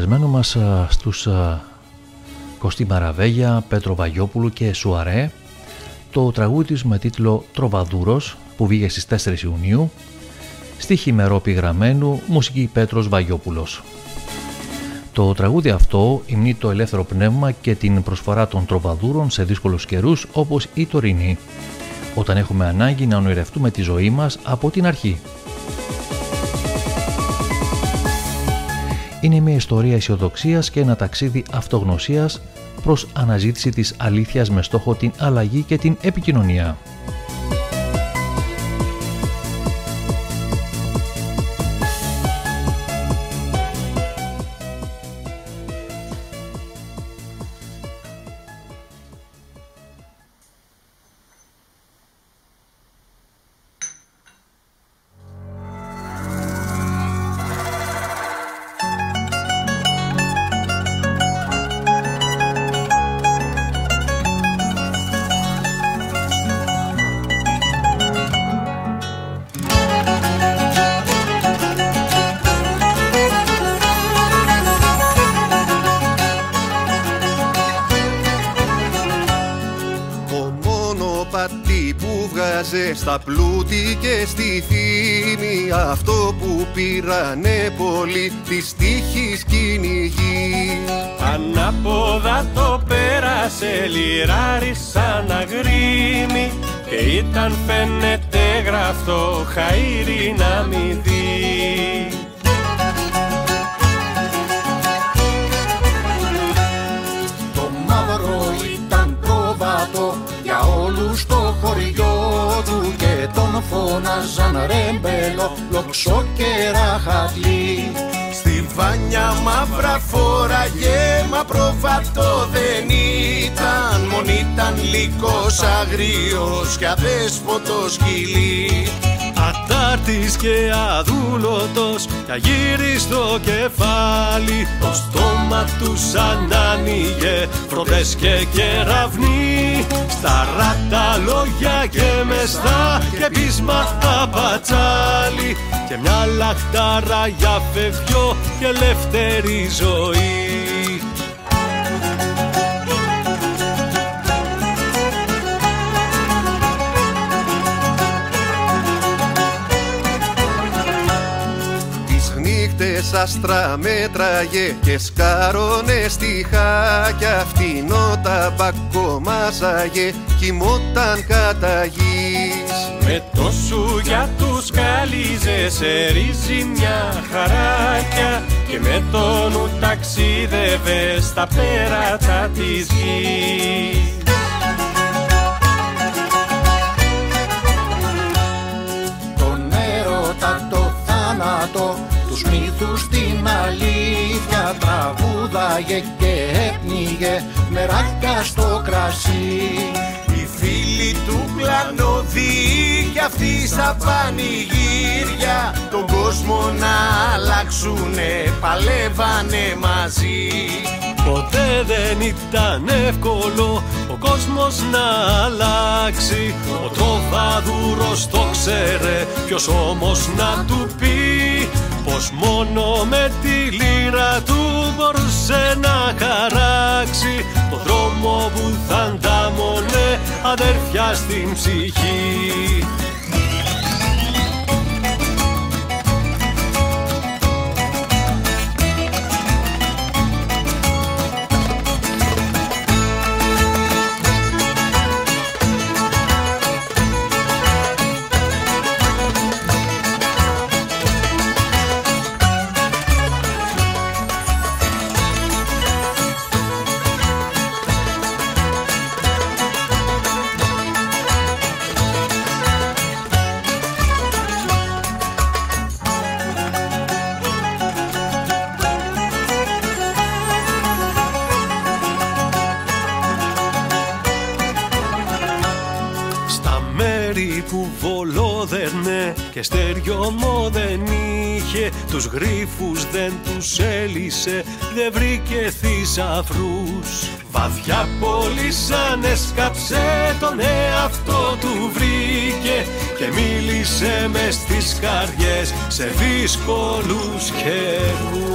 Καλεσμένο μας στους Κωστή Μαραβέγια, Πέτρο Βαγιόπουλου και Σουαρέ το τραγούδι με τίτλο «Τροβαδούρος» που βγήκε στις 4 Ιουνίου στίχη μερόπη γραμμένου, μουσική Πέτρος Βαγιόπουλος. Το τραγούδι αυτό υμνεί το ελεύθερο πνεύμα και την προσφορά των τροβαδούρων σε δύσκολους καιρούς όπως η τωρινή, όταν έχουμε ανάγκη να ονειρευτούμε τη ζωή μας από την αρχή. Είναι μια ιστορία αισιοδοξίας και ένα ταξίδι αυτογνωσίας προς αναζήτηση της αλήθειας με στόχο την αλλαγή και την επικοινωνία. Στα πλούτη και στη φήμη. Αυτό που πήρανε πολύ της τύχης κυνηγή. Ανάποδα το πέρασε λιράρι σαν αγρίμι. Και ήταν φαίνεται γραφτό χαΐρι να μη δει φώναζαν ρεμπέλο, λοξό και ραχατλή. Στη βάνια μαύρα φόραγε, μα προβατό δεν ήταν Μον ήταν λύκος αγρίος και αδέσποτος σκυλί Ατάρτης και αδούλωτος και αγύριστο κεφάλι. Το στόμα τους σαν άνοιγε φροντές και κεραυνοί. Στα ράτα λόγια και μεστά και πείσμα απατσάλι Και μια λαχτάρα για φευγιό και ελεύθερη ζωή άστρα μέτραγε και σκάρωνε στη χάκια φτηνό ταμπακό μάζαγε κοιμόταν κατά γης. Με το σου για τους καλύζε σε ρίζει μια χαράκια και με το νου ταξίδευε στα πέρατα της γης. Τους μύθους την αλήθεια τραγούδαγε και έπνιγε μεράκια στο κρασί. Οι φίλοι του κλανοδί κι αυτοί στα πανηγύρια τον κόσμο να αλλάξουνε παλεύανε μαζί. Ποτέ δεν ήταν εύκολο ο κόσμος να αλλάξει. Ο τροφαδούρος το ξέρε ποιος όμως να του πει Πως μόνο με τη λύρα του μπορούσε να χαράξει Το δρόμο που θα αντάμωνε αδέρφια στην ψυχή που βολόδερνε και στεριωμό δεν είχε. Τους γρίφους δεν τους έλυσε, δεν βρήκε θησαυρούς Βαθιά πόλη σαν έσκαψε τον εαυτό του βρήκε Και μίλησε μες στις καρδιές σε δύσκολους καιρούς